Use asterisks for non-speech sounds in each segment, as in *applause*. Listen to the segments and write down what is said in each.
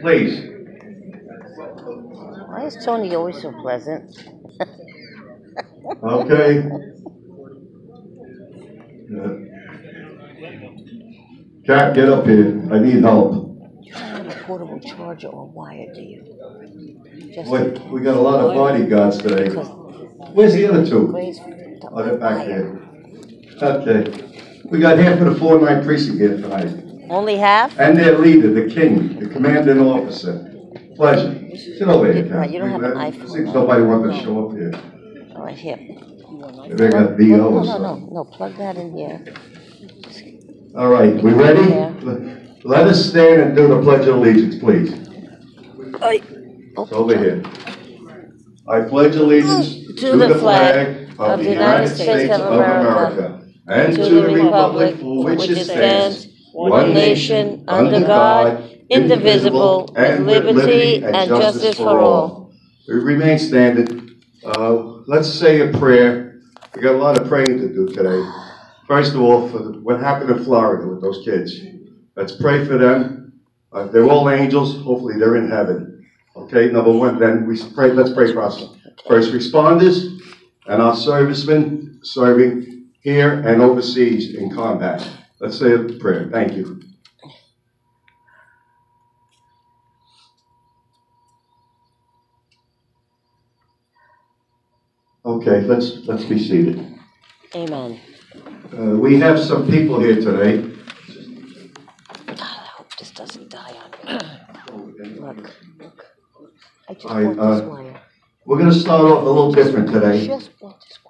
please. Why is Tony always so pleasant? Okay. Yeah. Cat, get up here. I need help. A portable charger or wire, do you? Just Wait, in we got a lot of bodyguards today. Where's the other two? Grace- Oh, they're back there. Okay. We got half of the four nine precinct here tonight. Only half? And their leader, the king, the commanding officer. Pleasure. Sit over here, Right, you don't have an iPhone, Seems nobody wanted to show up here. All right, here. They got No, VO no, no, something. no, no, plug that in here. All right, we ready? Let us stand and do the pledge of allegiance, please. It's over here. I pledge allegiance mm, To the flag of the United States of America and to the republic for which it stands, one nation, under God, indivisible, with liberty and justice for all. We remain standing. Uh, Let's say a prayer. We got a lot of praying to do today. First of all, for the- what happened in Florida with those kids. Let's pray for them. Uh, They're all angels. Hopefully, they're in heaven. Okay, number one, then we pray, let's pray for us. First responders and our servicemen serving here and overseas in combat. Let's say a prayer. Thank you. Okay, let's, let's be seated. Amen. Uh, we have some people here today. God, I hope this doesn't die on me. *coughs* Look, look. I just I, want this uh, wire. We're gonna start off a little different today. Just want this wire.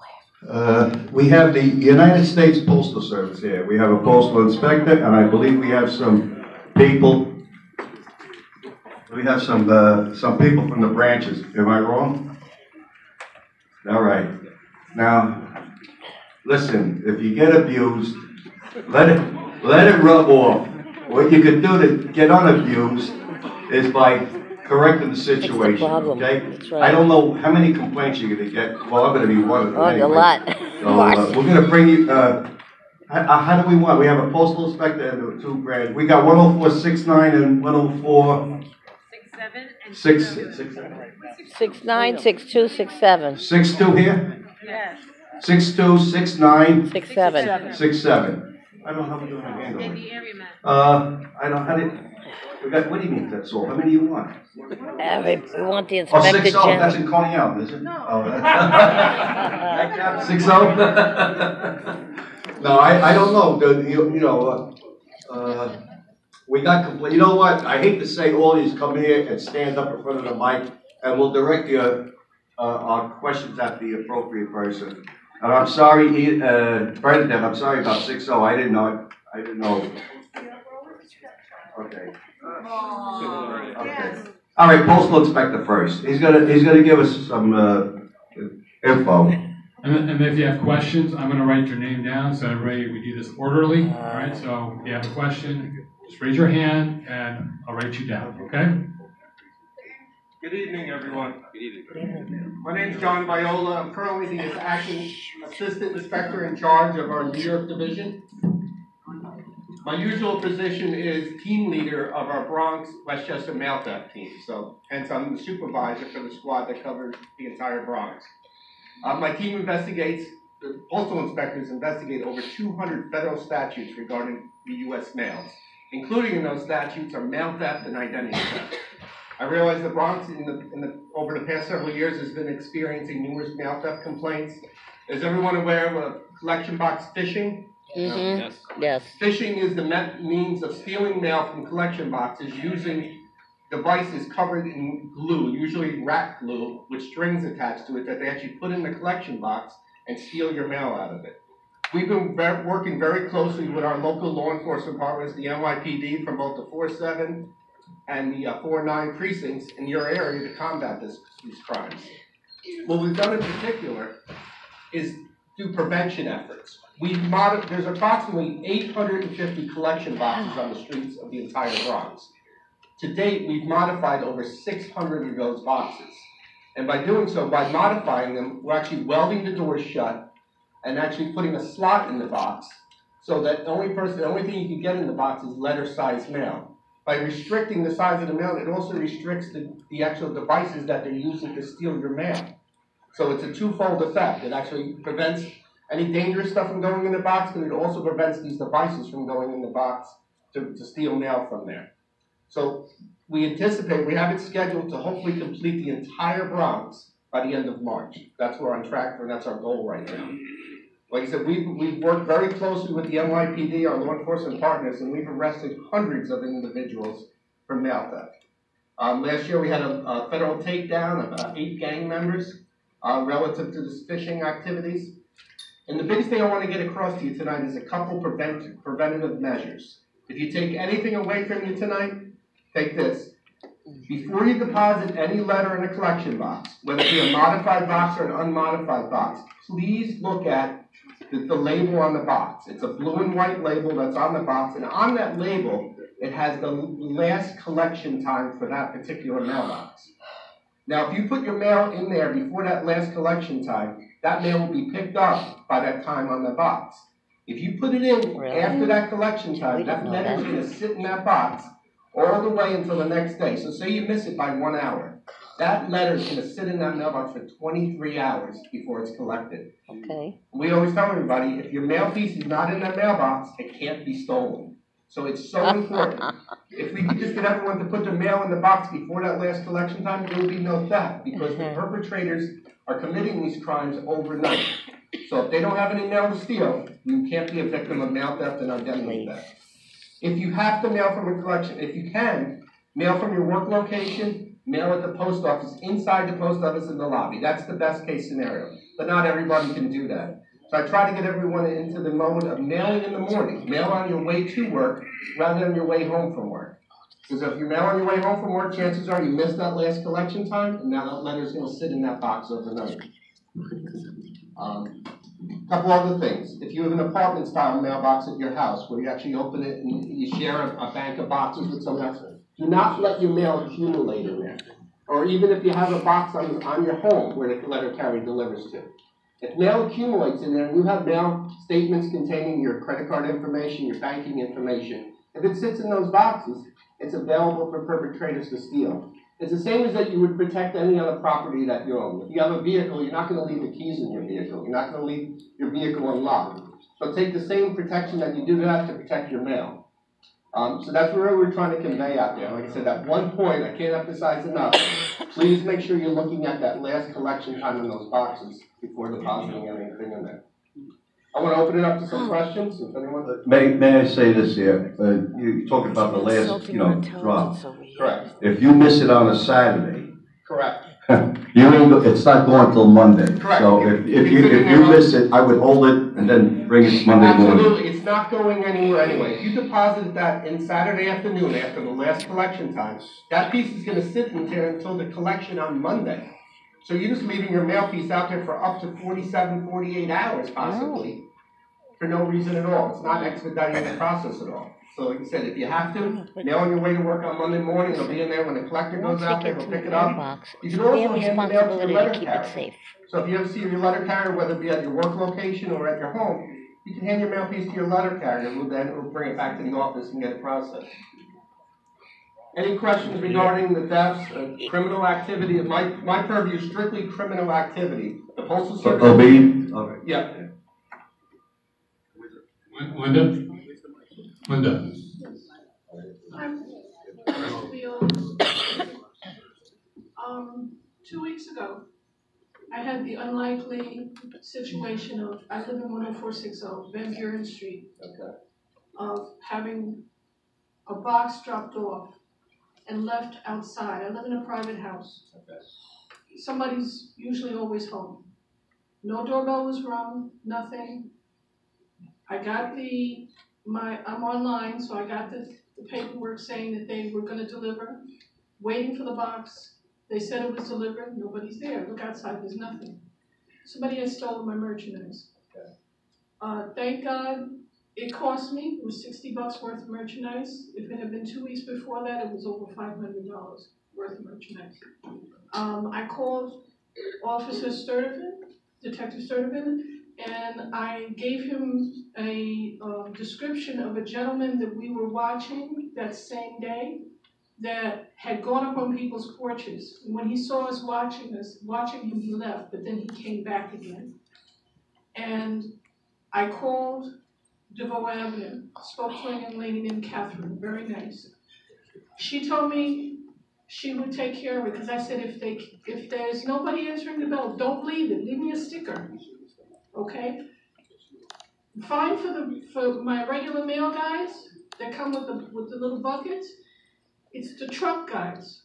Uh, We have the United States Postal Service here. We have a postal inspector, and I believe we have some people. We have some, uh, some people from the branches. Am I wrong? All right. Now, listen, if you get abused, let it, let it rub off. What you could do to get unabused is by correcting the situation, problem. okay? That's right. I don't know how many complaints you're gonna get. Well, I'm gonna be one of them Oh, a lot. *laughs* So, uh, we're gonna bring you, uh, how, uh, how do we want, we have a postal inspector and two branch, we got one oh four six nine and one oh four Six, seven, and. six, two. six, Six nine, six two, six seven, six two here? Yes. Six two, six nine, six seven. six seven. Six seven. I don't know how we're doing a handle. And the area. Uh, I don't, how did, we got, what do you mean that's all, how many do you want? Uh, we we want the Oh, inspector six oh, that's general. in Coney Island, is it? No. Oh, *laughs* Six oh? No, I, I don't know, the, you, you know, uh, uh, we got compl- you know what, I hate to say all these come here and stand up in front of the mic, and we'll direct your, uh, our questions at the appropriate person. And I'm sorry, he, uh, Brendan, I'm sorry about six oh, I didn't know, I didn't know. Okay. Okay. All right, postal inspector first, he's gonna, he's gonna give us some, uh, info. And, and if you have questions, I'm gonna write your name down, so everybody, we do this orderly, all right? So if you have a question, just raise your hand and I'll write you down, okay? Good evening, everyone. My name's John Viola. I'm currently the acting assistant inspector in charge of our New York division. My usual position is team leader of our Bronx Westchester mail theft team, so hence I'm the supervisor for the squad that covers the entire Bronx. Uh, my team investigates, the postal inspectors investigate over two hundred federal statutes regarding the US mails. Including in those statutes are mail theft and identity theft. I realize the Bronx in the, in the, over the past several years has been experiencing numerous mail theft complaints. Is everyone aware of collection box fishing? Mm-hmm, yes. Fishing is the met- means of stealing mail from collection boxes using devices covered in glue, usually rat glue, with strings attached to it that they actually put in the collection box and steal your mail out of it. We've been ver- working very closely with our local law enforcement partners, the NYPD from both the 4-7 and the uh, 4-9 precincts in your area to combat this, these crimes. What we've done in particular is do prevention efforts. We've mod, there's approximately eight hundred and fifty collection boxes on the streets of the entire Bronx. To date, we've modified over six hundred of those boxes. And by doing so, by modifying them, we're actually welding the doors shut and actually putting a slot in the box so that the only person, the only thing you can get in the box is letter-sized mail. by restricting the size of the mail, it also restricts the, the actual devices that they're using to steal your mail. So it's a twofold effect. It actually prevents any dangerous stuff from going in the box, but it also prevents these devices from going in the box to, to steal mail from there. So we anticipate, we have it scheduled to hopefully complete the entire Bronx by the end of March. That's what we're on track for, and that's our goal right now. Like I said, we've, we've worked very closely with the NYPD, our law enforcement partners, and we've arrested hundreds of individuals for mail theft. Um, last year, we had a, a federal takedown of uh, eight gang members, uh, relative to this fishing activities. And the biggest thing I want to get across to you tonight is a couple prevent, preventative measures. If you take anything away from you tonight, take this. Before you deposit any letter in a collection box, whether it be a modified box or an unmodified box, please look at the, the label on the box. It's a blue and white label that's on the box, and on that label, it has the last collection time for that particular mailbox. Now, if you put your mail in there before that last collection time, that mail will be picked up by that time on the box. If you put it in Really? after that collection time, didn't that know is that. gonna sit in that box all the way until the next day. So say you miss it by one hour. That letter is gonna sit in that mailbox for twenty-three hours before it's collected. Okay, We always tell everybody, if your mail piece is not in that mailbox, it can't be stolen. So it's so *laughs* important. If we could just get everyone to put their mail in the box before that last collection time, there would be no theft, because the Mhm. perpetrators are committing these crimes overnight. So if they don't have any mail to steal, you can't be a victim of mail theft and identity theft. If you have to mail from a collection, if you can, mail from your work location, mail at the post office, inside the post office in the lobby. That's the best case scenario. But not everybody can do that. So I try to get everyone into the mode of mailing in the morning. Mail on your way to work rather than your way home from work. Because if you mail on your way home from work, chances are you missed that last collection time, and now that letter's gonna sit in that box overnight. Um, Couple other things, if you have an apartment style mailbox at your house where you actually open it and you share a, a bank of boxes with someone else, do not let your mail accumulate in there. Or even if you have a box on, on your home where the letter carrier delivers to. If mail accumulates in there you have mail statements containing your credit card information, your banking information, if it sits in those boxes, it's available for perpetrators to steal. It's the same as that you would protect any other property that you own. If you have a vehicle, you're not gonna leave the keys in your vehicle. You're not gonna leave your vehicle unlocked. So take the same protection that you do that to protect your mail. Um, so that's what we're trying to convey out there. Like I said, that one point, I can't emphasize enough. Please make sure you're looking at that last collection time in those boxes before depositing anything in there. I wanna open it up to some questions, if anyone. May, may I say this here? Uh, you talking about the last, you know, drop. Correct, If you miss it on a Saturday, correct. *laughs* you ain't, go- it's not going till Monday. Correct. So if, if you, if you miss it, I would hold it and then bring it Monday morning. Absolutely, it's not going anywhere anyway. If you deposit that in Saturday afternoon after the last collection time, that piece is gonna sit in there until the collection on Monday. So you're just leaving your mail piece out there for up to 47, 48 hours possibly, for no reason at all. It's not expediting the process at all. So like I said, if you have to, mail on your way to work on Monday morning, it'll be in there when the collector goes out there, he'll pick it up. You it's can also hand it out to your letter carrier. it safe. So if you ever see your letter carrier, whether it be at your work location or at your home, you can hand your mail piece to your letter carrier, who then will bring it back to the office and get it processed. Any questions regarding the thefts, uh, criminal activity? My, my purview is strictly criminal activity. The postal So, service. Obede? Okay. Yeah, Linda? Linda? Um, two weeks ago, I had the unlikely situation of, I live in one oh four six oh, Van Buren Street, okay, of having a box dropped off and left outside. I live in a private house. okay. Somebody's usually always home. No doorbell was rung, nothing. I got the, my, I'm online, so I got the, the paperwork saying that they were gonna deliver, waiting for the box. They said it was delivered, nobody's there, look outside, there's nothing. Somebody has stolen my merchandise. Okay. Uh, thank God, it cost me, it was sixty bucks worth of merchandise. If it had been two weeks before that, it was over five hundred dollars worth of merchandise. Um, I called Officer Sturdivant, Detective Sturdivant, And I gave him a, um, description of a gentleman that we were watching that same day that had gone up on people's porches. When he saw us watching us, watching him, he left, but then he came back again. And I called DeVoe Avenue, spoke to a young lady named Catherine, very nice. She told me she would take care of it, because I said, if they, if there's nobody answering the bell, don't leave it, leave me a sticker, okay? Fine for the, for my regular mail guys that come with the, with the little buckets, it's the truck guys.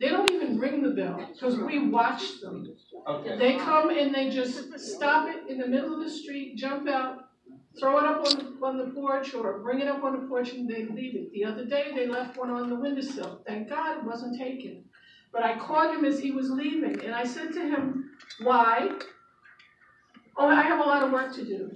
They don't even ring the bell, because we watch them. Okay. They come and they just stop it in the middle of the street, jump out, throw it up on, the- on the porch or bring it up on the porch and they leave it. The other day, they left one on the windowsill. Thank God it wasn't taken. But I caught him as he was leaving and I said to him, why? Oh, I have a lot of work to do.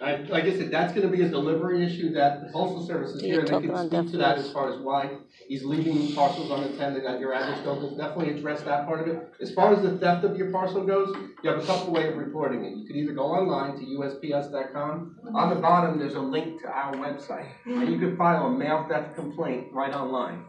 I, like I said, that's gonna be a delivery issue that the postal service is here, and they can speak to that as far as why he's leaving parcels unattended at your address, they'll definitely address that part of it. As far as the theft of your parcel goes, you have a couple way of reporting it, you can either go online to USPS.com, on the bottom, there's a link to our website, and you can file a mail theft complaint right online.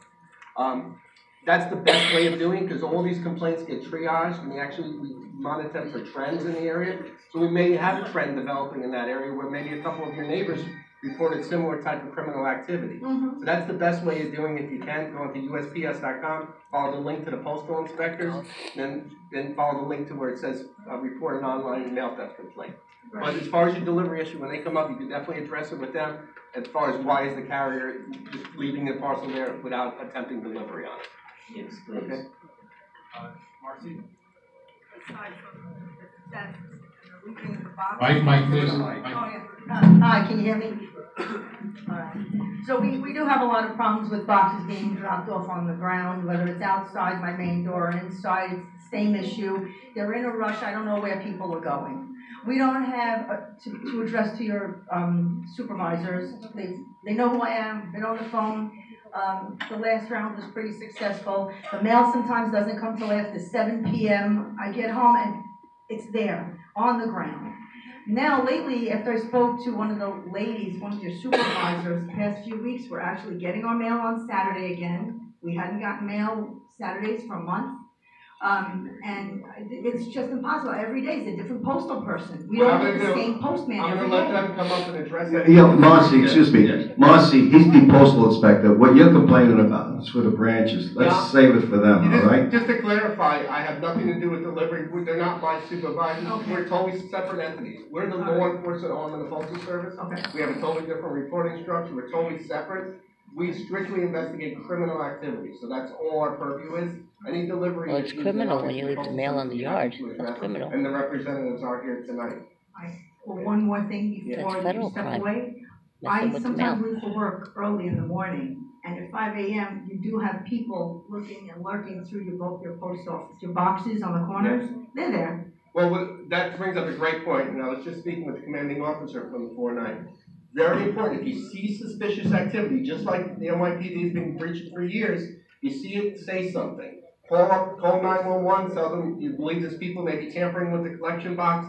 Um, that's the best way of doing it, because all these complaints get triaged, and we actually, we monitor for trends in the area. So we may have a trend developing in that area where maybe a couple of your neighbors reported similar type of criminal activity. So that's the best way of doing it, if you can, go into USPS.com, follow the link to the postal inspectors, then, then follow the link to where it says, uh, report an online mail theft complaint. But as far as your delivery issue, when they come up, you can definitely address it with them, as far as why is the carrier just leaving the parcel there without attempting delivery on it. Yes, Okay. please. Uh, Marcy? Aside from the census and the leaving of the box. Mike, Mike, please. Oh, yeah. Uh, Hi, can you hear me? Alright. So we, we do have a lot of problems with boxes being dropped off on the ground, whether it's outside my main door or inside, the same issue. They're in a rush, I don't know where people are going. We don't have, uh, to, to address to your, um, supervisors, they, they know who I am, been on the phone. Um, the last round was pretty successful. The mail sometimes doesn't come till after seven PM. I get home and it's there, on the ground. Now lately, after I spoke to one of the ladies, one of your supervisors, the past few weeks, we're actually getting our mail on Saturday again. We hadn't gotten mail Saturdays for a month. Um, and it's just impossible. Every day is a different postal person. We Well, don't I'm get the gonna do- same postman I'm every gonna let them come up and address it. Yeah, Marcy, excuse me, Marcy, he's the postal inspector, what you're complaining about is for the branches, let's save it for them, all Just- right? Just to clarify, I have nothing to do with delivery, they're not my supervisors, Okay. we're totally separate entities. We're the law enforcement arm of the postal service, Okay. we have a totally different reporting structure, we're totally separate. We strictly investigate criminal activity, so that's all our purview is. Any delivery Well, it's issues, criminal when you leave the mail postal in the yard. has to That's address criminal. And the representatives are here tonight. Well, one more thing That's before you step crime. away. Messing I with the mail. sometimes leave for work early in the morning, and at five AM, you do have people looking and lurking through your, both your post office, your boxes on the corners, they're there. Well, what- that brings up a great point. point, and I was just speaking with the commanding officer from the four nine. Very important, if you see suspicious activity, just like the NYPD has been breaching for years, you see it, say something. Call up, call nine one one, tell them you believe there's people maybe tampering with the collection box.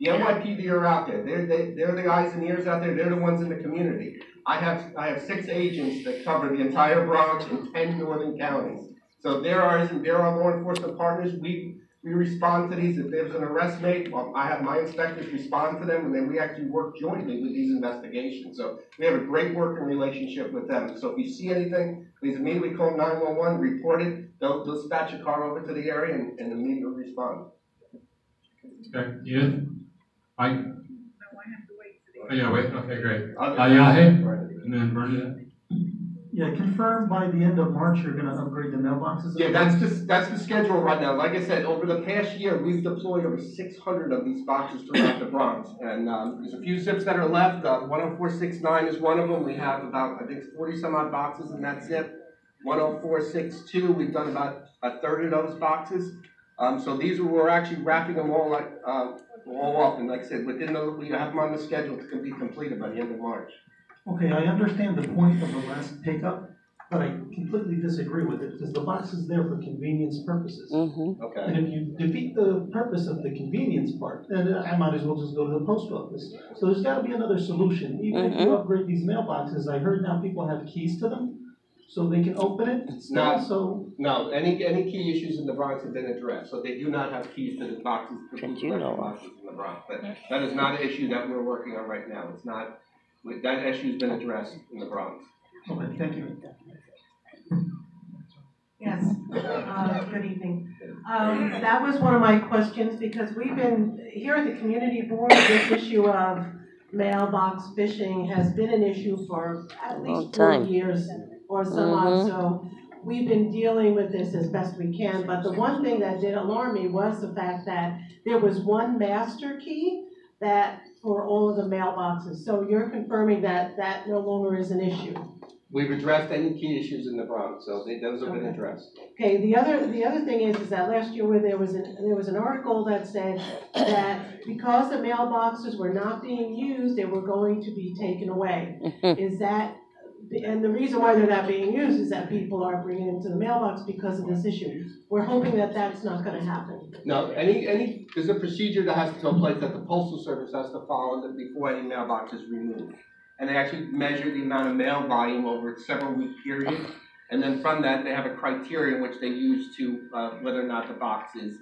The NYPD are out there, they're, they, they're the eyes and ears out there, they're the ones in the community. I have, I have six agents that cover the entire Bronx and ten northern counties. So there are, there are law enforcement partners, we, we respond to these, if there's an arrest made, well, I have my inspectors respond to them, and then we actually work jointly with these investigations. So we have a great working relationship with them. So if you see anything, please immediately call nine one one, report it, they'll they'll dispatch a car over to the area and, and immediately respond. Okay, Edith? Mike? Oh, yeah, wait, okay, great. Other- Uh, Yahe? And then Bernadette? Yeah, confirm by the end of March, you're gonna upgrade the mailboxes? Yeah, that's just, that's the schedule right now. Like I said, over the past year, we've deployed over six hundred of these boxes throughout the Bronx. And, um, there's a few zips that are left, uh, one oh four six nine is one of them. We have about, I think, forty some odd boxes in that zip. One oh four six two, we've done about a third of those boxes. Um, so these, are- we're actually wrapping them all like, uh, all up. And like I said, within the, we have them on the schedule to be completed by the end of March. Okay, I understand the point of the last pickup, but I completely disagree with it, because the box is there for convenience purposes. Mm-hmm. Okay. And if you defeat the purpose of the convenience part, then I might as well just go to the post office. So there's gotta be another solution, even if you upgrade these mailboxes, I heard now people have keys to them, so they can open it still, Not- so. No, any, any key issues in the Bronx have been addressed, so they do not have keys to the boxes, the Did food you know boxes in the Bronx. But that is not an issue that we're working on right now, it's not, that issue's been addressed in the Bronx. Okay, thank you. Yes, uh, good evening. Um, that was one of my questions, because we've been, here at the community board, this issue of mailbox fishing has been an issue for at Long least four time. years or so on, so we've been dealing with this as best we can, but the one thing that did alarm me was the fact that there was one master key that, for all of the mailboxes, so you're confirming that that no longer is an issue? We've addressed any key issues in the Bronx, so they, those have been Okay. addressed. Okay, the other, the other thing is, is that last year where there was an, there was an article that said that because the mailboxes were not being used, they were going to be taken away. *laughs* Is that, and the reason why they're not being used is that people are bringing them to the mailbox because of this issue. We're hoping that that's not gonna happen. No, any, any, there's a procedure that has to take place that the postal service has to follow that before any mailbox is removed. And they actually measure the amount of mail volume over a several week period. And then from that, they have a criteria which they use to, uh, whether or not the box is,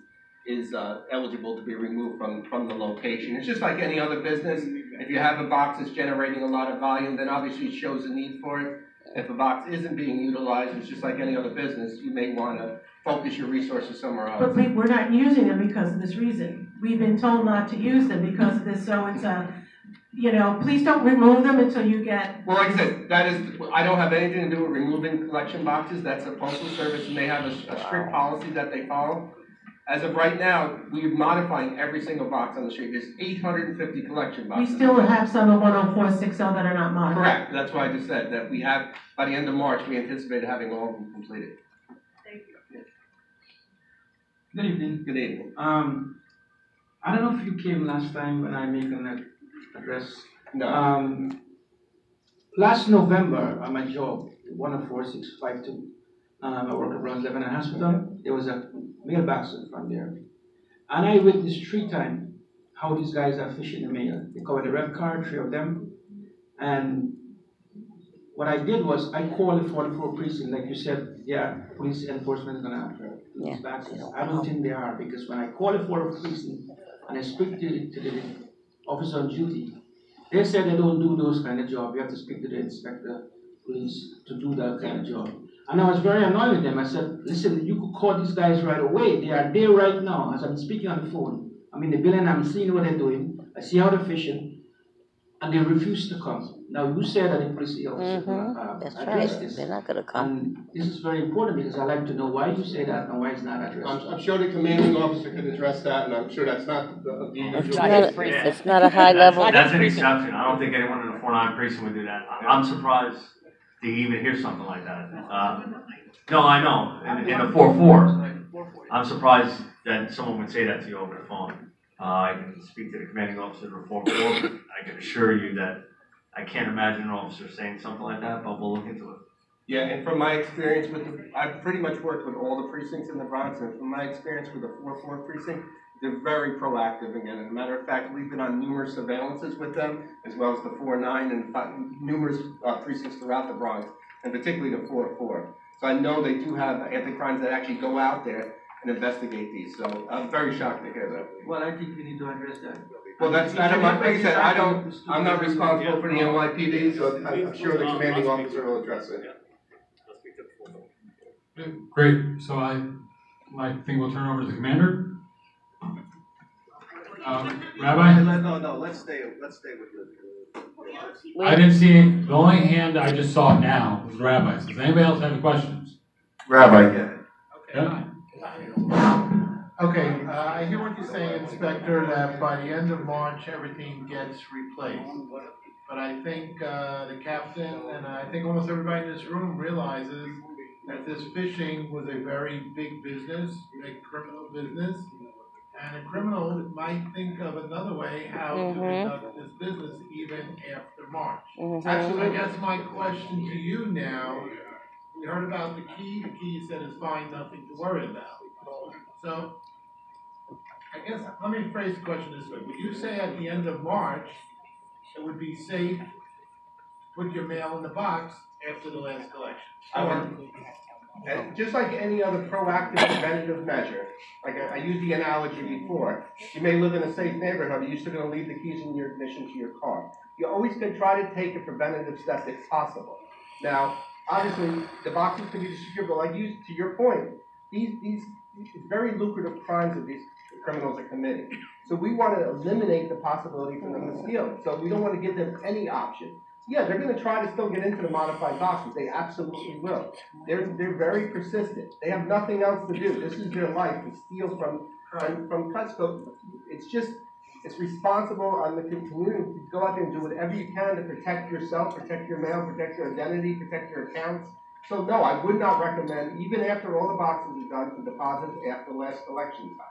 is, uh, eligible to be removed from, from the location. It's just like any other business. If you have a box that's generating a lot of volume, then obviously it shows a need for it. If a box isn't being utilized, it's just like any other business, you may wanna focus your resources somewhere else. But we, we're not using them because of this reason. We've been told not to use them because of this, so it's a, you know, please don't remove them until you get Well, like I said, that is, I don't have anything to do with removing collection boxes, that's a postal service, and they have a, a strict policy that they follow. As of right now, we're modifying every single box on the street, there's eight hundred and fifty collection boxes. We boxes. still have some of one oh four six oh that are not modified. Correct, that's why I just said, that we have, by the end of March, we anticipate having all of them completed. Thank you. Good evening. Good evening. Um, I don't know if you came last time when I made an ad- address. No, Um, last November, on my job, one oh four six five two, um, I work at Bronx Lebanon Hospital, there was a mailbox in front there. And I witnessed three times how these guys are fishing the mail. They covered the red card, three of them. And what I did was, I called the forty-four precinct, like you said, yeah, police enforcement is gonna Yeah. these boxes. I don't think they are, because when I call the forty-four precinct and I speak to, to the officer on duty, they said they don't do those kind of job, you have to speak to the inspector, police, to do that kind of job. And I was very annoyed with them, I said, listen, you could call these guys right away, they are there right now, as I'm speaking on the phone. I'm in the building, I'm seeing what they're doing, I see how they're fishing, and they refuse to come. Now, you said that the police officer, Mhm, uh, That's address right, this. they're not gonna come. And this is very important, because I'd like to know why you say that and why it's not addressed. I'm, I'm sure the commanding officer could address that, and I'm sure that's not the, the It's usual. not, a- it's not a high level. That's an exception, I don't think anyone in the four nine precinct would do that, I- I'm surprised to even hear something like that. Uh, No, I know, in, in the four four, I'm surprised that someone would say that to you over the phone. Uh, I can speak to the commanding officer of the four four, I can assure you that I can't imagine an officer saying something like that, but we'll look into it. Yeah, and from my experience with the, I've pretty much worked with all the precincts in the Bronx, and from my experience with the four four precinct, they're very proactive again. As a matter of fact, we've been on numerous surveillances with them, as well as the four nine and fi- numerous uh, precincts throughout the Bronx, and particularly the four four. So I know they do have anti-crimes that actually go out there and investigate these, so I'm very shocked to hear that. Well, I think we need to address that. Well, that's not, in my- like I said, I don't, I'm not responsible for the NYPD, so I'm sure the commanding officer will address it. Great, so I, I think we'll turn over to the commander. Um, Rabbi, No, no, let's stay, let's stay with the. I didn't see, the only hand I just saw now was Rabbi's. Does anybody else have any questions? Rabbi, Yeah? Okay, uh, I hear what you're saying, Inspector, that by the end of March, everything gets replaced. But I think, uh, the captain, and I think almost everybody in this room realizes that this fishing was a very big business, big criminal business. And a criminal might think of another way how to Mhm. conduct this business even after March. Mhm. I guess my question to you now we heard about the key, the key said is fine, nothing to worry about. So, I guess, let me phrase the question this way, would you say at the end of March, it would be safe to put your mail in the box after the last collection? I would- And uh, just like any other proactive preventative measure, like I, I used the analogy before, you may live in a safe neighborhood, but you're still gonna leave the keys in your ignition to your car. You always can try to take a preventative step if possible. Now, obviously, the boxes can be secure, but like you, to your point, these, these, it's very lucrative crimes that these criminals are committing. So we wanna eliminate the possibility for them to steal, so we don't wanna give them any option. Yeah, they're gonna try to still get into the modified boxes, they absolutely will. They're, they're very persistent. They have nothing else to do. This is their life, to steal from, from, from Costco. It's just, it's responsible on the community to go out there and do whatever you can to protect yourself, protect your mail, protect your identity, protect your accounts. So no, I would not recommend, even after all the boxes are done, to deposit after last election time.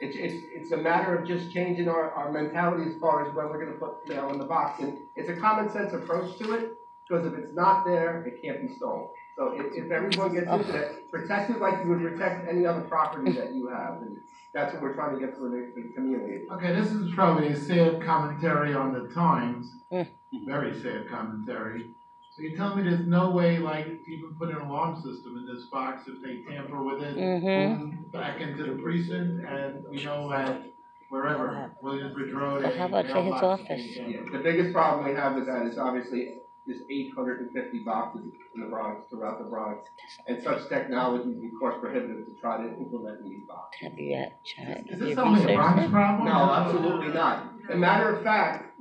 It's, it's, it's a matter of just changing our, our mentality as far as when we're gonna put mail in the box. And it's a common sense approach to it, because if it's not there, it can't be stolen. So if, if everyone gets into that, protect it like you would protect any other property that you have, and that's what we're trying to get through the, the community. Okay, this is probably a sad commentary on the times, Mm. very sad commentary. So you tell me there's no way, like, to even put an alarm system in this box if they tamper with it? Mm-hmm. Back into the precinct, and we know that wherever, Williamsbridge Road. But how about a his mailbox office? can tamper. Yeah, the biggest problem we have with that is obviously there's eight hundred and fifty boxes in the Bronx, throughout the Bronx. And such technology would be cost prohibitive to try to implement in these boxes. Have you yet checked? Is Have you this only a Bronx it? problem? No, absolutely not. As a matter of fact,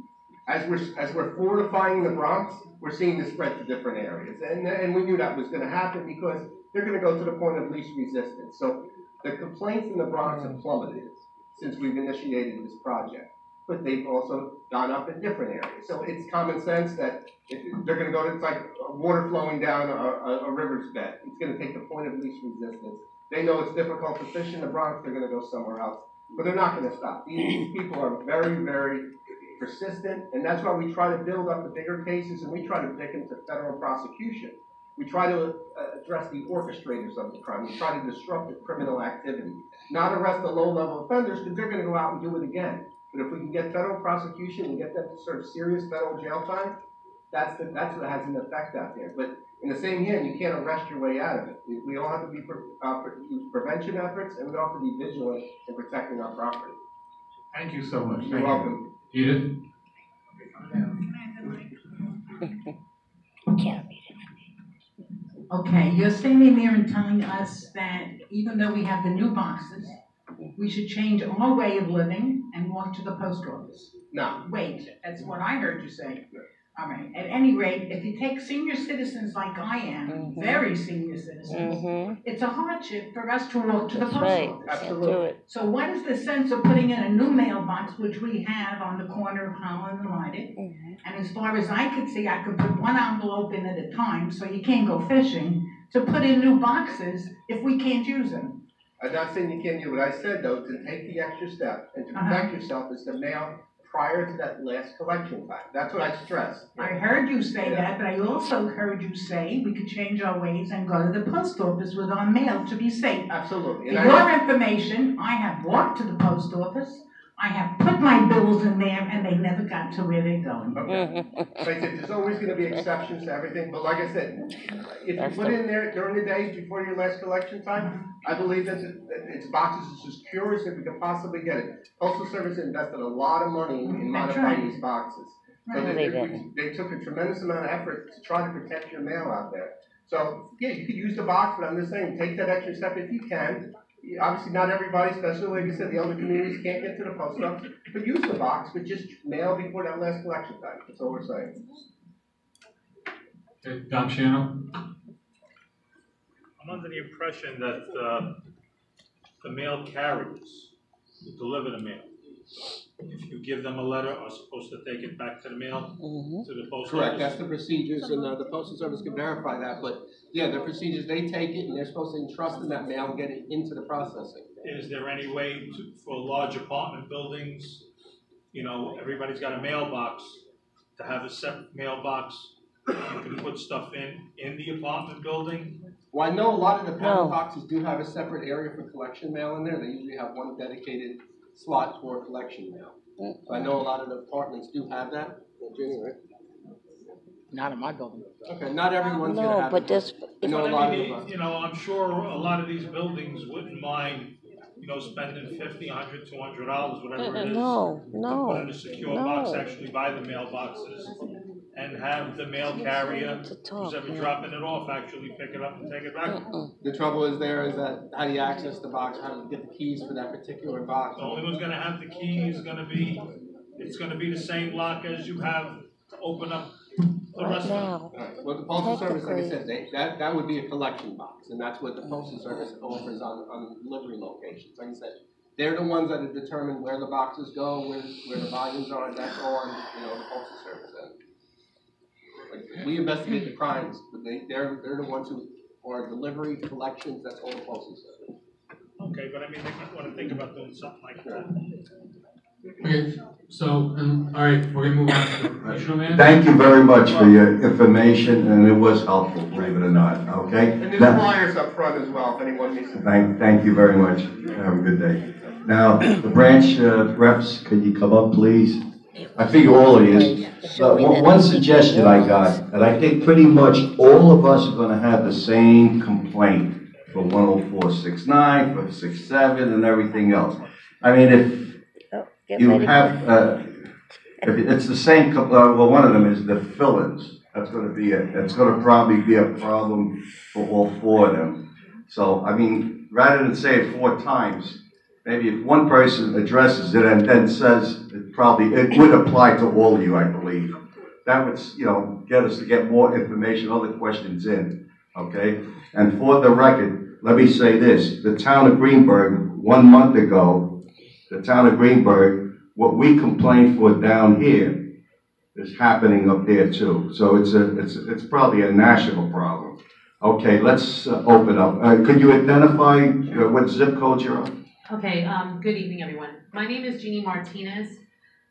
as we're, as we're fortifying the Bronx, we're seeing this spread to different areas. And, and we knew that was gonna happen because they're gonna go to the point of least resistance. So the complaints in the Bronx have plummeted since we've initiated this project. But they've also gone up in different areas. So it's common sense that if they're gonna go, to, it's like water flowing down a, a, a river's bed. It's gonna take the point of least resistance. They know it's difficult to fish in the Bronx, they're gonna go somewhere else. But they're not gonna stop. These, these people are very, very persistent, and that's why we try to build up the bigger cases, and we try to take them to federal prosecution. We try to uh, address the orchestrators of the crime. We try to disrupt the criminal activity, not arrest the low-level offenders, because they're gonna go out and do it again. But if we can get federal prosecution and get them to serve serious federal jail time, that's the, that's what has an effect out there. But in the same hand, you can't arrest your way out of it. We, all have to be, uh, use prevention efforts, and we all have to be vigilant in protecting our property. Thank you so much. You're Thank welcome. Edith? Can't. *laughs* Okay, you're standing there and telling us that even though we have the new boxes, we should change our way of living and walk to the post office. No, Wait, that's what I heard you say. All right, at any rate, if you take senior citizens like I am, Mhm. very senior citizens, Mm-hmm. it's a hardship for us to walk to the That's post right. office. Can't do Absolutely. it. So what is the sense of putting in a new mailbox, which we have on the corner of Holland and Lydig? Mhm. And as far as I could see, I could put one envelope in at a time, so you can't go fishing, to put in new boxes if we can't use them. I'm not saying you can't do what I said, though, to take the extra step and to protect yourself is to mail prior to that last collection time. That's what I stressed. I heard you say that, but I also heard you say we could change our ways and go to the post office with our mail to be safe. Absolutely. For And I, your information, I have walked to the post office, I have put my bills in there, and they never got to where they're going. okay. Like I said, there's always gonna be exceptions to everything, but like I said, if you That's put in there during the days before your last collection time, I believe that it's boxes is as secure as if we could possibly get it. Postal Service invested a lot of money in in That's modifying right. these boxes. So No, they, they they, they took a tremendous amount of effort to try to protect your mail out there. So, yeah, you could use the box, but I'm just saying, take that extra step if you can. Yeah, Obviously, not everybody, especially like you said, the older communities can't get to the post office, but use the box, but just mail before that last collection time, that's all we're saying. Okay, Don Shannon? I'm under the impression that, uh, the mail carriers who deliver the mail, if you give them a letter, are supposed to take it back to the mail, Mhm. to the post office. Correct, that's the procedures, and uh, the postal service can verify that, but, yeah, the procedures, they take it, and they're supposed to entrust in that mail and get it into the processing. Is there any way to, for large apartment buildings, you know, everybody's got a mailbox, to have a separate mailbox you can put stuff in, in the apartment building? Well, I know a lot of the No. boxes do have a separate area for collection mail in there, they usually have one dedicated slot for collection mail. So I know a lot of the apartments do have that, Well, Ginny, right? Not in my building. Okay, not everyone's gonna No, have but it. this, I know a But lot I of mean, them. you know, I'm sure a lot of these buildings wouldn't mind, you know, spending fifty, a hundred, two hundred dollars, whatever it is. no, to Put in no, a secure box, no. actually buy the mailboxes and have the mail carrier, To talk, who's ever yeah. dropping it off, actually pick it up and take it back. Mm-mm. The trouble is there is that, how do you access the box, how do you get the keys for that particular box? The only one's gonna have the key is gonna be, it's gonna be the same lock as you have to open up the Right now, Alright, Well, the postal service, like I said, they, that, that would be a collection box, and that's what the postal service offers on, on delivery locations, like I said. They're the ones that determine where the boxes go, where, where the volumes are, that's on, you know, the postal service end. Like, we investigate the crimes, but they, they're, they're the ones who, are delivery, collections, that's all the postal service. Okay, but I mean, they might wanna think about doing something like that. Okay, so, um, all right, we're gonna move on to the professional man. Thank you very much for your information, and it was helpful, believe it or not, okay? And there's Now- flyers up front as well, if anyone needs to. Thank, thank you very much. Have a good day. Now, the branch uh, reps, can you come up, please? I figure all of you, so one one suggestion I got, and I think pretty much all of us are gonna have the same complaint for one oh four six nine, for six seven, and everything else. I mean, if get you have, uh, if it's the same, uh, well, one of them is the fill-ins. That's gonna be a, that's gonna probably be a problem for all four of them. So, I mean, rather than say it four times, maybe if one person addresses it and then says, it probably, it would apply to all of you, I believe. That would, you know, get us to get more information, other questions in, okay? And for the record, let me say this, the town of Greenburgh, one month ago, the town of Greenburgh, what we complain for down here is happening up there too. So it's a, it's, it's probably a national problem. Okay, let's uh, open up. Uh, could you identify uh, what zip code you're on? Okay, um, good evening, everyone. My name is Jeannie Martinez,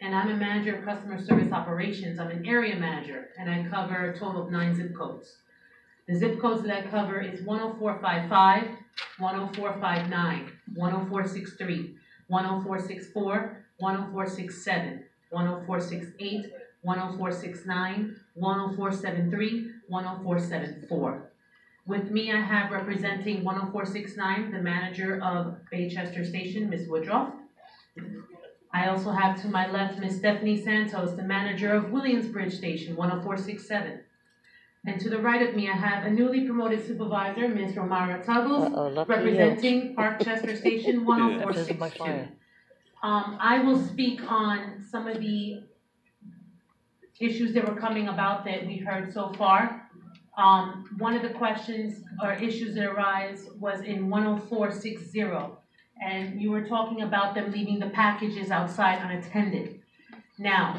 and I'm a manager of customer service operations. I'm an area manager, and I cover a total of nine zip codes. The zip codes that I cover is 10455, 10459, 10463, 10464, 10467, 10468, 10469, 10473, 10474. With me, I have representing 10469, the manager of Baychester Station, Ms. Woodruff. I also have to my left Ms. Stephanie Santos, the manager of Williamsbridge Station, 10467. And to the right of me, I have a newly promoted supervisor, Ms. Romara Tuggles, Uh-oh, lucky you. representing Parkchester Station, *laughs* That was my 10462. fire. Um, I will speak on some of the issues that were coming about that we heard so far. Um, one of the questions or issues that arise was in one oh four six zero. And you were talking about them leaving the packages outside unattended. Now,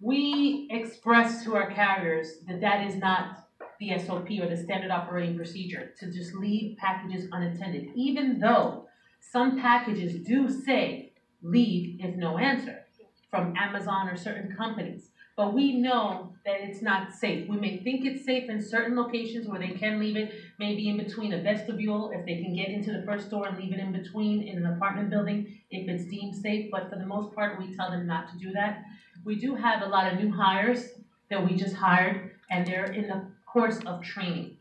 we express to our carriers that that is not the SOP or the standard operating procedure, to just leave packages unattended, even though some packages do say leave if no answer from Amazon or certain companies. But we know that it's not safe. We may think it's safe in certain locations where they can leave it, maybe in between a vestibule, if they can get into the first door and leave it in between in an apartment building, if it's deemed safe, but for the most part, we tell them not to do that. We do have a lot of new hires that we just hired, and they're in the course of training.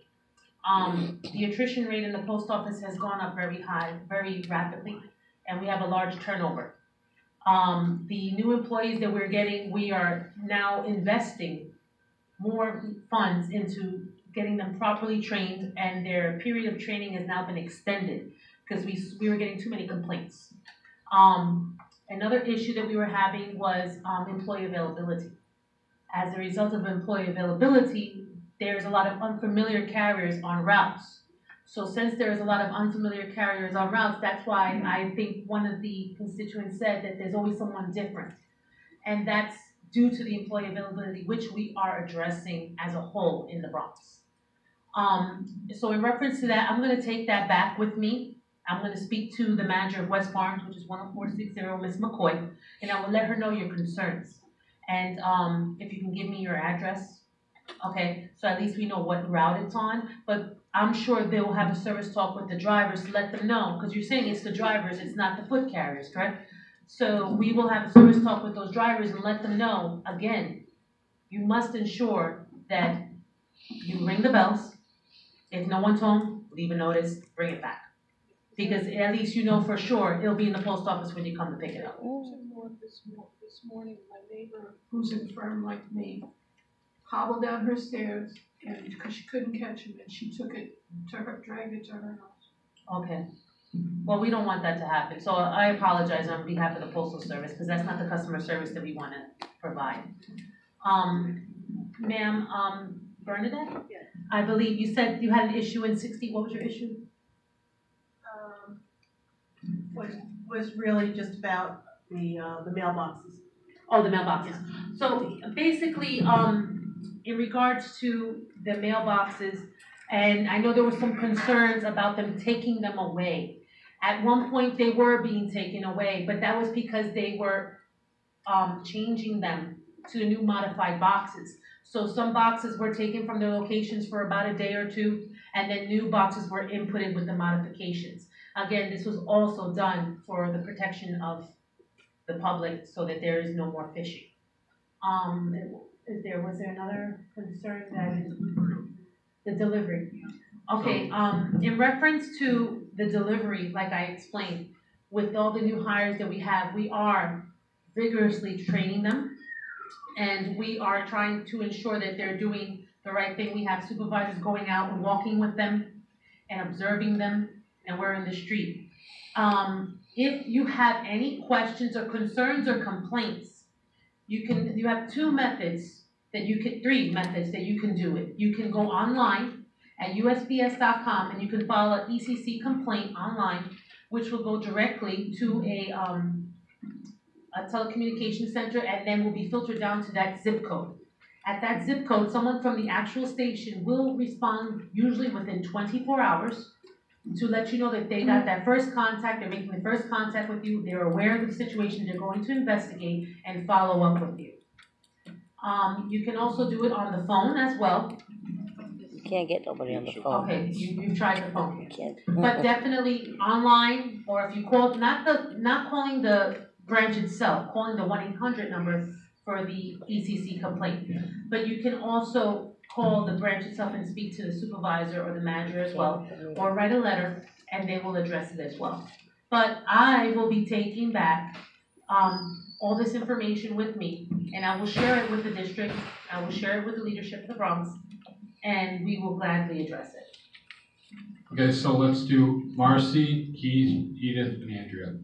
Um, the attrition rate in the post office has gone up very high, very rapidly, and we have a large turnover. Um, the new employees that we're getting, we are now investing more funds into getting them properly trained, and their period of training has now been extended, because we, we were getting too many complaints. Um, another issue that we were having was, um, employee availability. As a result of employee availability, there's a lot of unfamiliar carriers on routes. So since there's a lot of unfamiliar carriers on routes, that's why I think one of the constituents said that there's always someone different. And that's due to the employee availability, which we are addressing as a whole in the Bronx. Um, so in reference to that, I'm gonna take that back with me. I'm gonna speak to the manager of West Farms, which is one oh four six zero, Miss McCoy, and I will let her know your concerns. And, um, if you can give me your address, okay, so at least we know what route it's on. But I'm sure they will have a service talk with the drivers to let them know, because you're saying it's the drivers, it's not the foot carriers, correct? So we will have a service talk with those drivers and let them know, again, you must ensure that you ring the bells. If no one's home, leave a notice, bring it back. Because at least you know for sure it'll be in the post office when you come to pick it up. This mor- this morning, my neighbor, who's infirm like me, hobbled down her stairs and, because she couldn't catch him, and she took it to her, dragged it to her house. Okay. Well, we don't want that to happen, so I apologize on behalf of the postal service, because that's not the customer service that we wanna provide. Um, ma'am, um, Bernadette? Yes. I believe you said you had an issue in sixty, what was your issue? Was, was really just about the, uh, the mailboxes. Oh, the mailboxes. So basically, um, in regards to the mailboxes, and I know there were some concerns about them taking them away. At one point, they were being taken away, but that was because they were, um, changing them to the new modified boxes. So some boxes were taken from their locations for about a day or two, and then new boxes were inputted with the modifications. Again, this was also done for the protection of the public so that there is no more fishing. Um, is there, was there another concern that, the delivery? Okay, um, in reference to the delivery, like I explained, with all the new hires that we have, we are vigorously training them. And we are trying to ensure that they're doing the right thing. We have supervisors going out and walking with them and observing them, and we're in the street. Um, if you have any questions or concerns or complaints, you can, you have two methods that you can, three methods that you can do it. You can go online at usps.com and you can file an ECC complaint online, which will go directly to a, um, a telecommunications center and then will be filtered down to that zip code. At that zip code, someone from the actual station will respond usually within twenty-four hours to let you know that they got that first contact, they're making the first contact with you, they're aware of the situation, they're going to investigate and follow up with you. Um, you can also do it on the phone as well. You can't get nobody on the phone. Okay, you, you've tried the phone. You can't. But definitely online, or if you call, not the, not calling the branch itself, calling the one eight hundred number for the ECC complaint. But you can also call the branch itself and speak to the supervisor or the manager as well, or write a letter, and they will address it as well. But I will be taking back, um, all this information with me, and I will share it with the district, I will share it with the leadership of the Bronx, and we will gladly address it. Okay, so let's do Marcy, Keith, Edith, and Andrea.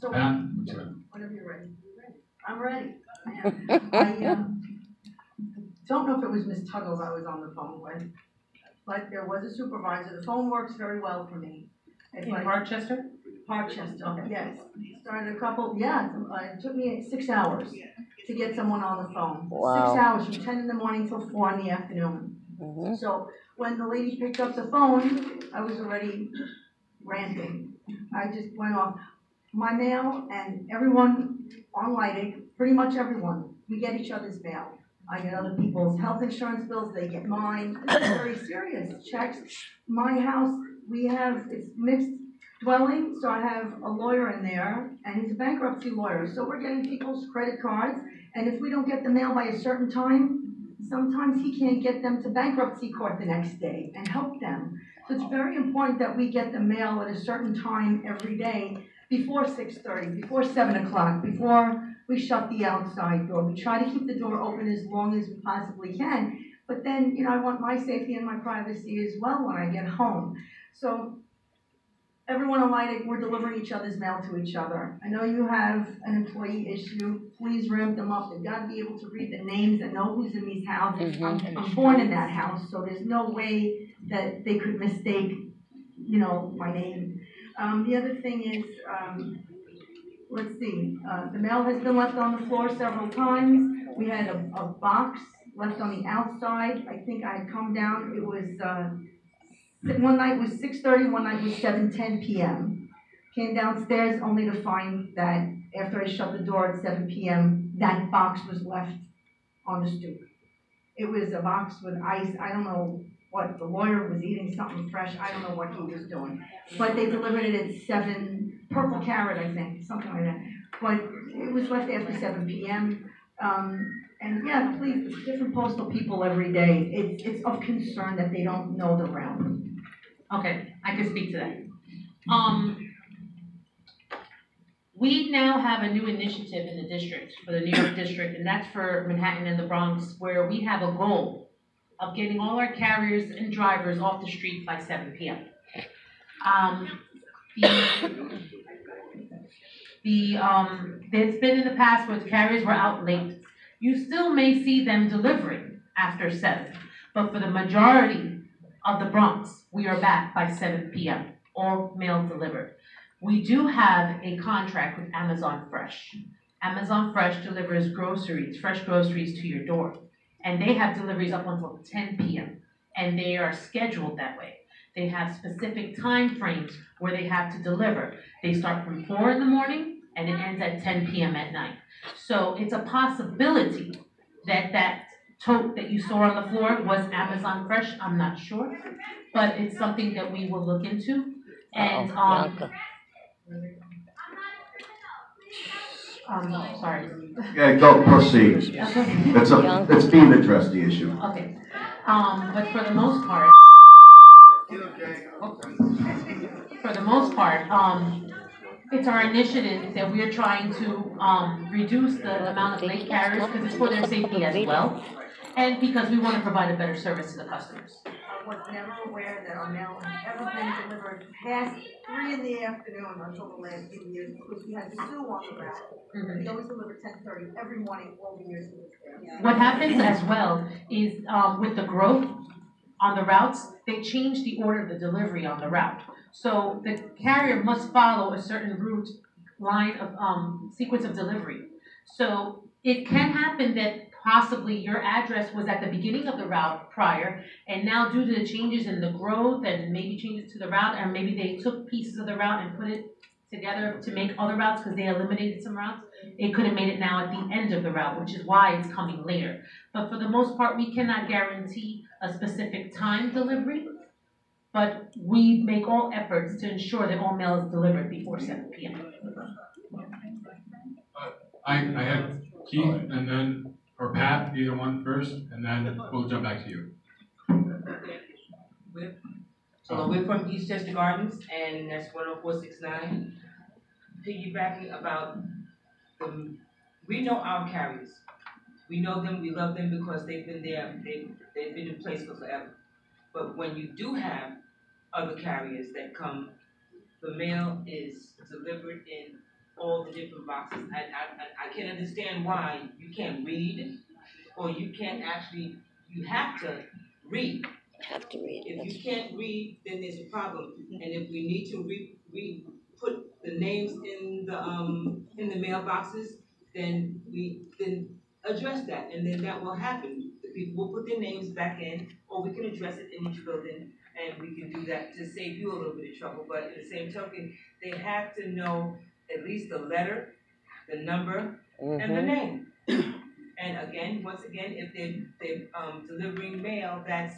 So, Pat, what's that? whenever you're ready. I'm ready. I, um, *laughs* don't know if it was Ms. Tuggles I was on the phone with, but there was a supervisor, the phone works very well for me. If In I- Parkchester? Parkchester, Okay. yes. Started a couple, yeah, uh, it took me six hours to get someone on the phone. Wow. Six hours, from ten in the morning till four in the afternoon. Mhm. So when the lady picked up the phone, I was already ranting. I just went off. My mail and everyone on Lydig, pretty much everyone, we get each other's mail. I get other people's health insurance bills, they get mine. It's very serious. Checks. My house, we have, it's mixed dwelling, so I have a lawyer in there, and he's a bankruptcy lawyer. So we're getting people's credit cards, and if we don't get the mail by a certain time, sometimes he can't get them to bankruptcy court the next day and help them. So it's very important that we get the mail at a certain time every day, before six thirty, before seven o'clock, before we shut the outside door. We try to keep the door open as long as we possibly can, but then, you know, I want my safety and my privacy as well when I get home. So everyone on Lydig, we're delivering each other's mail to each other. I know you have an employee issue, please ramp them up, they've gotta be able to read the names and know who's in these houses. Mm-hmm. I'm, I'm born in that house, so there's no way that they could mistake, you know, my name. Um, the other thing is, um, let's see, uh, the mail has been left on the floor several times. We had a, a box left on the outside, I think I had come down, it was, uh, one night was 6.30, one night was seven ten PM. Came downstairs only to find that after I shut the door at seven PM, that box was left on the stoop. It was a box with ice, I don't know what, the lawyer was eating something fresh, I don't know what he was doing. But they delivered it at seven, Purple Carrot, I think, something like that. But it was left after seven P M. Um, and yeah, please, different postal people every day, it's, it's of concern that they don't know the route. Okay, I can speak to that. Um, we now have a new initiative in the district, for the New York district, and that's for Manhattan and the Bronx, where we have a goal of getting all our carriers and drivers off the street by seven P M. Um, the, the, um, it's been in the past where the carriers were out late. You still may see them delivering after seven, but for the majority of the Bronx, we are back by seven P M, all mail delivered. We do have a contract with Amazon Fresh. Amazon Fresh delivers groceries, fresh groceries to your door. And they have deliveries up until ten P M. And they are scheduled that way. They have specific time frames where they have to deliver. They start from four in the morning and it ends at ten P M at night. So it's a possibility that that tote that you saw on the floor was Amazon Fresh, I'm not sure. But it's something that we will look into. And, Uh-oh, um. Um, sorry. Yeah, go, proceed. Okay. It's a, it's being addressed, the issue. Okay, um, but for the most part. For the most part, um, it's our initiative that we are trying to, um, reduce the amount of late carriers, because it's for their safety as well. And because we wanna provide a better service to the customers. Was never aware that our mail had ever been delivered past three in the afternoon until the last few years, because we had Sue on the route. We always delivered ten thirty every morning, all the years he was there. What happens as well is, um, with the growth on the routes, they change the order of the delivery on the route. So the carrier must follow a certain route, line of, um, sequence of delivery. So it can happen that possibly your address was at the beginning of the route prior, and now due to the changes in the growth and maybe changes to the route, and maybe they took pieces of the route and put it together to make other routes, because they eliminated some routes, it could have made it now at the end of the route, which is why it's coming later. But for the most part, we cannot guarantee a specific time delivery, but we make all efforts to ensure that all mail is delivered before seven P M. I, I had Keith and then, or Pat, either one first, and then we'll jump back to you. So we're from Eastchester Gardens, and that's one oh four six nine. Piggybacking about the, we know our carriers. We know them, we love them because they've been there, they, they've been in place for forever. But when you do have other carriers that come, the mail is delivered in all the different boxes. I, I, I can understand why you can't read, or you can't actually, you have to read. Have to read. If you can't read, then there's a problem, and if we need to re, re, put the names in the, um, in the mailboxes, then we, then address that, and then that will happen. The people will put their names back in, or we can address it in each building, and we can do that to save you a little bit of trouble, but at the same token, they have to know at least the letter, the number, and the Mhm. name. *clears throat* And again, once again, if they, they, um, delivering mail that's,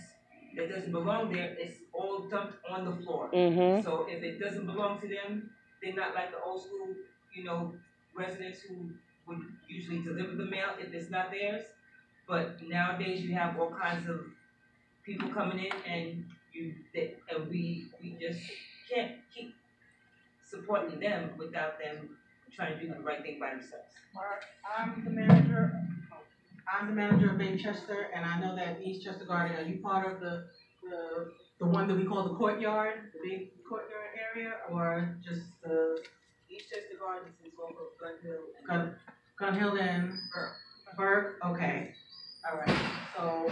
that doesn't belong there, it's all dumped on the floor. Mhm. So if it doesn't belong to them, they're not like the old school, you know, residents who would usually deliver the mail if it's not theirs. But nowadays you have all kinds of people coming in and you, they, and we, we just can't keep supporting them without them trying to do the right thing by themselves. Mark, I'm the manager, I'm the manager of Baychester, and I know that Eastchester Garden, are you part of the, the, the one that we call the courtyard, the big courtyard area, or just the? Eastchester Gardens is of Gun Hill. Gun, Gun Hill and Burke. Burke, okay, alright, so,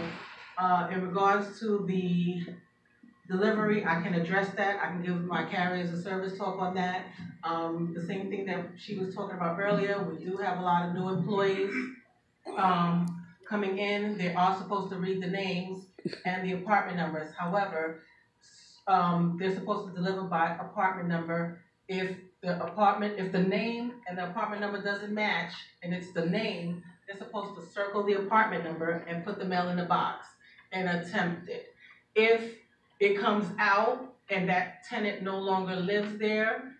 uh, in regards to the delivery, I can address that, I can give my carriers a service talk on that. Um, the same thing that she was talking about earlier, we do have a lot of new employees, um, coming in, they are supposed to read the names and the apartment numbers, however, um, they're supposed to deliver by apartment number if the apartment, if the name and the apartment number doesn't match, and it's the name, they're supposed to circle the apartment number and put the mail in the box and attempt it. If it comes out and that tenant no longer lives there,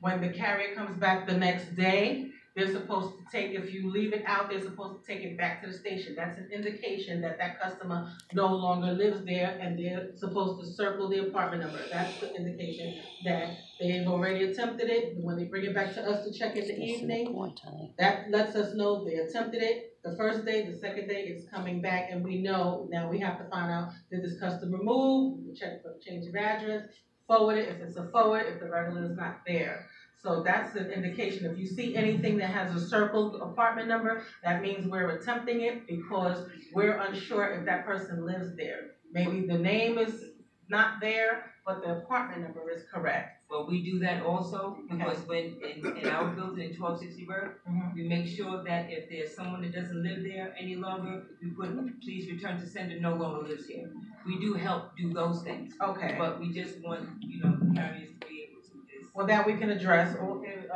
when the carrier comes back the next day, they're supposed to take, if you leave it out, they're supposed to take it back to the station. That's an indication that that customer no longer lives there and they're supposed to circle the apartment number. That's the indication that they've already attempted it. When they bring it back to us to check in the evening, that lets us know they attempted it the first day, the second day it's coming back and we know, now we have to find out, did this customer move? Check for change of address, forward it, if it's a forward, if the regular is not there. So that's an indication, if you see anything that has a circled apartment number, that means we're attempting it because we're unsure if that person lives there. Maybe the name is not there, but the apartment number is correct. But we do that also, because when, in, in our building in twelve sixty Burke, we make sure that if there's someone that doesn't live there any longer, we put, please return to sender, no longer lives here. We do help do those things. Okay. But we just want, you know, the carriers to be able to just. Well, that we can address,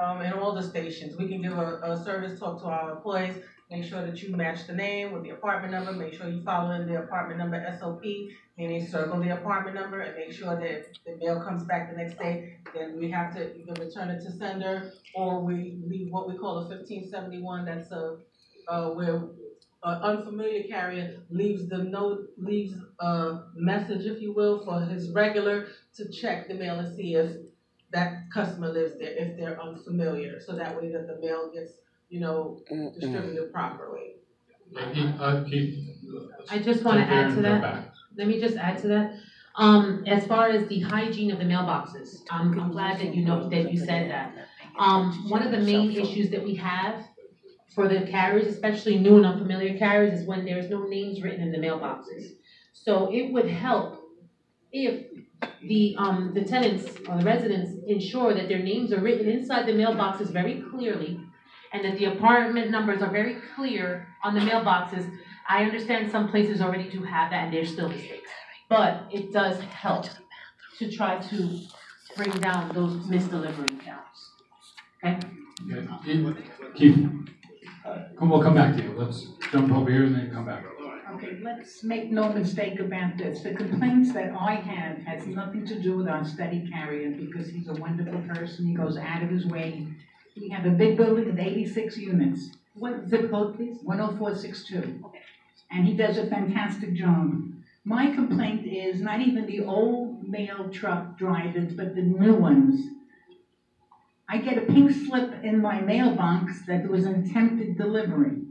um, in all the stations, we can give a, a service talk to our employees, make sure that you match the name with the apartment number, make sure you follow in the apartment number SOP, meaning circle the apartment number and make sure that the mail comes back the next day, then we have to either return it to sender, or we leave what we call a fifteen seventy-one, that's a, uh, where an unfamiliar carrier leaves the note, leaves a message, if you will, for his regular to check the mail and see if that customer lives there, if they're unfamiliar, so that way that the mail gets, you know, distributed properly. Keith, uh, Keith. I just wanna add to that. back. Let me just add to that. Um, as far as the hygiene of the mailboxes, I'm, I'm glad that you know, that you said that. Um, one of the main issues that we have for the carriers, especially new and unfamiliar carriers, is when there's no names written in the mailboxes. So it would help if the, um, the tenants or the residents ensure that their names are written inside the mailboxes very clearly and that the apartment numbers are very clear on the mailboxes. I understand some places already do have that and there's still mistakes. But it does help to try to bring down those misdelivery counts. Okay? Okay, Keith, Keith, come, we'll come back to you. Let's jump over here and then come back. Okay, let's make no mistake about this. The complaints that I have has nothing to do with our steady carrier because he's a wonderful person. He goes out of his way. We have a big building with eighty-six units. What zip code, please? One oh four six two. And he does a fantastic job. My complaint is not even the old mail truck drivers, but the new ones. I get a pink slip in my mailbox that there was an attempted delivery.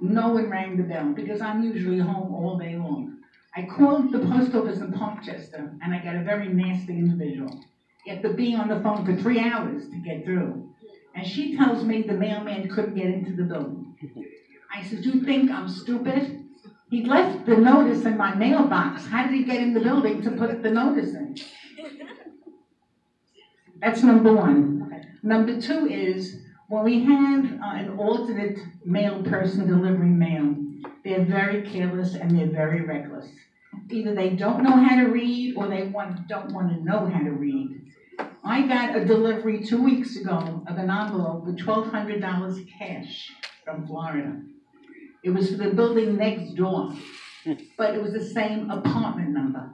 No one rang the bell because I'm usually home all day long. I called the post office in Parkchester and I got a very nasty individual. You have to be on the phone for three hours to get through. And she tells me the mailman couldn't get into the building. I said, you think I'm stupid? He left the notice in my mailbox. How did he get in the building to put the notice in? That's number one. Number two is, when we have uh, an alternate mail person delivering mail, they're very careless and they're very reckless. Either they don't know how to read or they want, don't want to know how to read. I got a delivery two weeks ago of an envelope with twelve hundred dollars cash from Florida. It was for the building next door, but it was the same apartment number.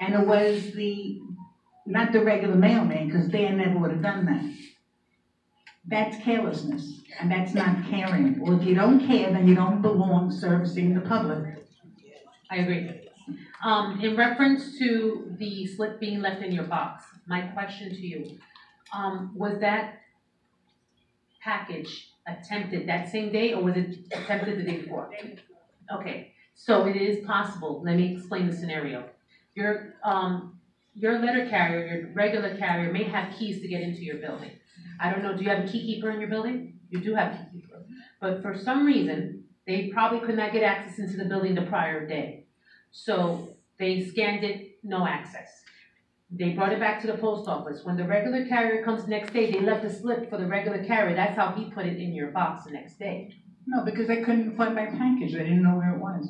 And it was the, not the regular mailman, because Dan never would have done that. That's carelessness, and that's not caring. Well, if you don't care, then you don't belong servicing the public. I agree. Um, in reference to the slip being left in your box, my question to you, um, was that package attempted that same day or was it attempted the day before? Okay, so it is possible, let me explain the scenario. Your, um, your letter carrier, your regular carrier may have keys to get into your building. I don't know, do you have a key keeper in your building? You do have a key keeper. But for some reason, they probably could not get access into the building the prior day. So they scanned it, no access. They brought it back to the post office. When the regular carrier comes next day, they left a slip for the regular carrier. That's how he put it in your box the next day. No, because they couldn't find my package, they didn't know where it was.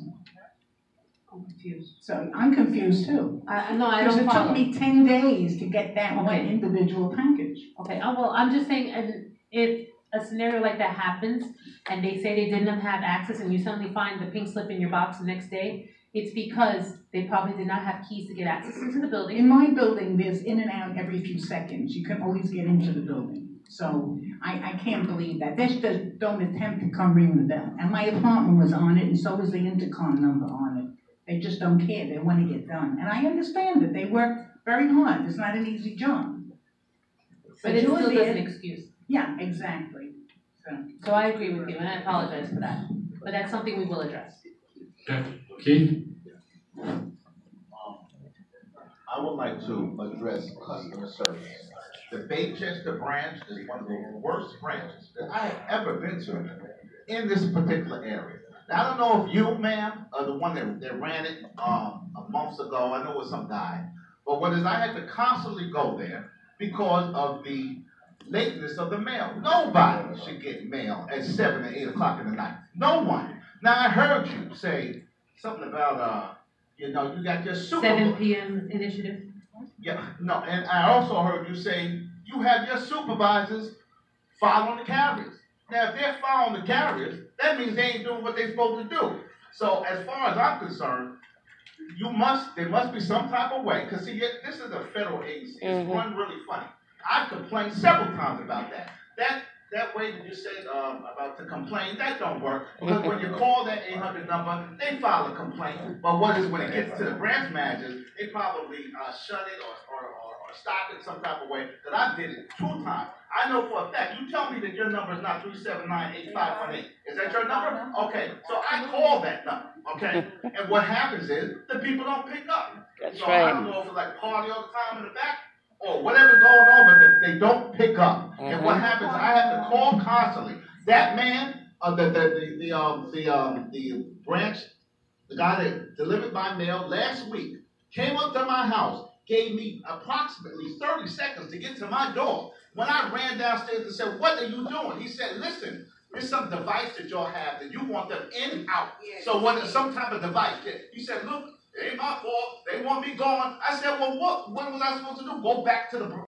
I'm confused. So I'm confused too. No, I don't it follow. took me ten days to get that one Okay. individual package. Okay, oh, well, I'm just saying, and if a scenario like that happens, and they say they didn't have access, and you suddenly find the pink slip in your box the next day, it's because they probably did not have keys to get access into the building. In my building, there's in and out every few seconds. You can always get into the building. So I, I can't believe that. They just don't attempt to come ring the bell. And my apartment was on it and so was the intercom number on it. They just don't care. They want to get done. And I understand that they work very hard. It's not an easy job. But it still doesn't excuse. Yeah, exactly. So. So I agree with you, and I apologize for that, but that's something we will address. Okay, I would like to address customer service. The Baychester branch is one of the worst branches that I have ever been to in this particular area. Now, I don't know if you, ma'am, are the one that, that ran it, um, a months ago, I know it was some guy. But what is, I had to constantly go there because of the lateness of the mail. Nobody should get mail at seven and eight o'clock in the night. No one. Now, I heard you say something about, uh, you know, you got your super. Seven P M initiative? Yeah, no, and I also heard you say you have your supervisors following the carriers. Now, if they're following the carriers, that means they ain't doing what they're supposed to do. So as far as I'm concerned, you must, there must be some type of way, because see, this is a federal agency, it's Mhm. run really funny. I've complained several times about that. That, that way that you said, um, about to complain, that don't work. Because when you call that eight hundred number, they file a complaint, but what is, when it gets to the branch managers, they probably, uh, shut it or, or, or, or stop it some type of way, that I did it two times. I know for a fact, you tell me that your number is not three seven nine eight five one eight, is that your number? Okay, so I call that number, okay? And what happens is, the people don't pick up. That's So I don't know if it's like party all the time in the back, or whatever going on, but they, they don't pick up. And what happens, I have to call constantly. That man, uh, the, the, the, the, um, the, um, the branch, the guy that delivered my mail last week, came up to my house, gave me approximately thirty seconds to get to my door. When I ran downstairs and said, what are you doing? He said, listen, there's some device that y'all have that you want them in and out. So when it's some type of device, he said, look, it ain't my fault. They want me gone. I said, well, what? What was I supposed to do? Go back to the